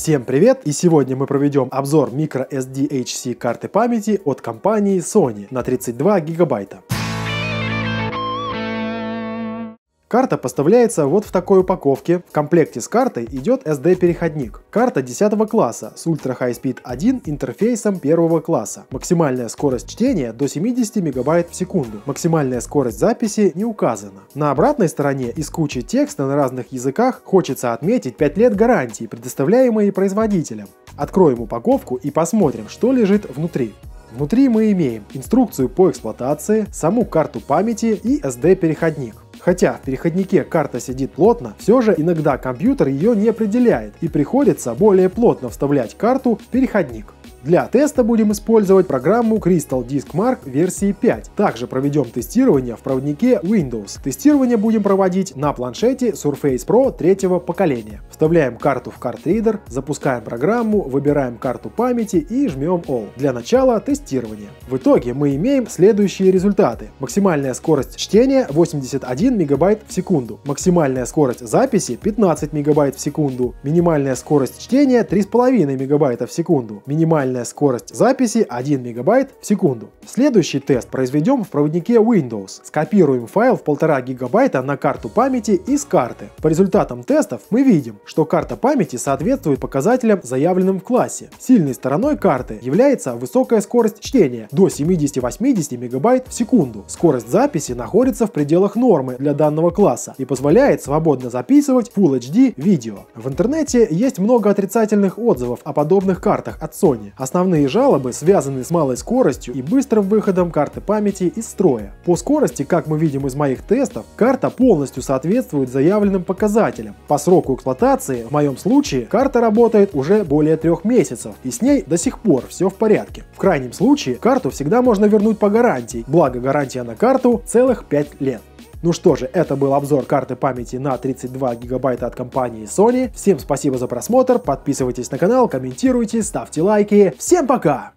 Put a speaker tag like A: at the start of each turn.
A: Всем привет! И сегодня мы проведем обзор microSD HC карты памяти от компании Sony на 32 гигабайта. Карта поставляется вот в такой упаковке. В комплекте с картой идет SD-переходник. Карта 10 класса с Ultra High Speed 1 интерфейсом первого класса. Максимальная скорость чтения до 70 МБ в секунду. Максимальная скорость записи не указана. На обратной стороне из кучи текста на разных языках хочется отметить 5 лет гарантии, предоставляемые производителем. Откроем упаковку и посмотрим, что лежит внутри. Внутри мы имеем инструкцию по эксплуатации, саму карту памяти и SD-переходник. Хотя в переходнике карта сидит плотно, все же иногда компьютер ее не определяет и приходится более плотно вставлять карту в переходник. Для теста будем использовать программу Crystal Disk Mark версии 5. Также проведем тестирование в проводнике Windows. Тестирование будем проводить на планшете Surface Pro третьего поколения. Вставляем карту в картридер, запускаем программу, выбираем карту памяти и жмем All. Для начала тестирования. В итоге мы имеем следующие результаты. Максимальная скорость чтения 81 МБ в секунду. Максимальная скорость записи 15 МБ в секунду. Минимальная скорость чтения 3,5 МБ в секунду. Минимальная скорость записи 1 МБ в секунду. Следующий тест произведем в проводнике Windows. Скопируем файл в 1,5 гигабайта на карту памяти из карты. По результатам тестов мы видим, что карта памяти соответствует показателям, заявленным в классе. Сильной стороной карты является высокая скорость чтения до 70-80 МБ в секунду. Скорость записи находится в пределах нормы для данного класса и позволяет свободно записывать Full HD видео. В интернете есть много отрицательных отзывов о подобных картах от Sony. Основные жалобы связаны с малой скоростью и быстрым выходом карты памяти из строя. По скорости, как мы видим из моих тестов, карта полностью соответствует заявленным показателям. По сроку эксплуатации, в моем случае, карта работает уже более трех месяцев, и с ней до сих пор все в порядке. В крайнем случае, карту всегда можно вернуть по гарантии, благо гарантия на карту целых 5 лет. Ну что же, это был обзор карты памяти на 32 гигабайта от компании Sony. Всем спасибо за просмотр, подписывайтесь на канал, комментируйте, ставьте лайки. Всем пока!